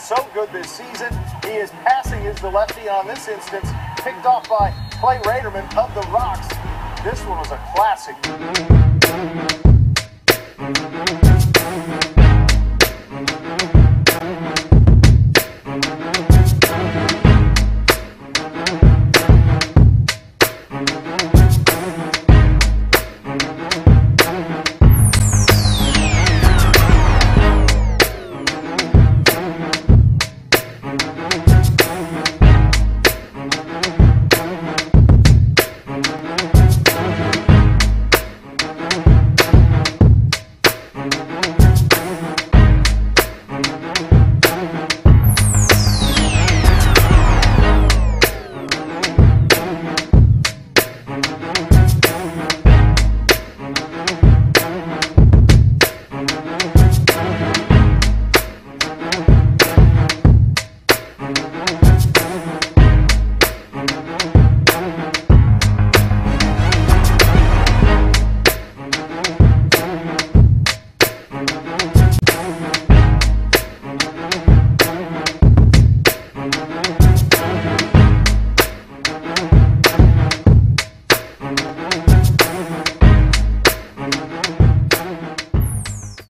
so good this season. He is passing his the lefty on this instance, picked off by Clay Raterman of the Rocks. This one was a classic.